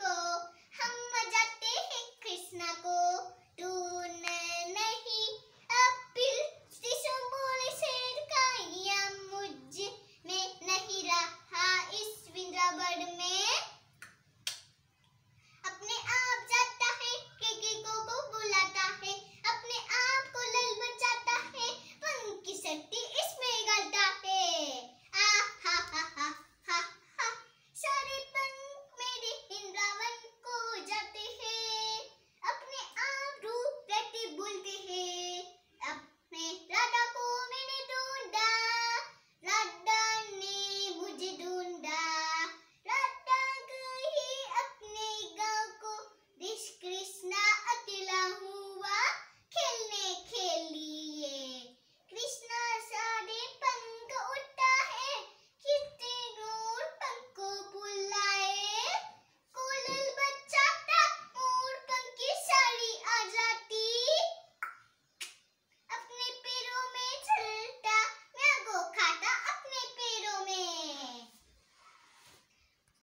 go.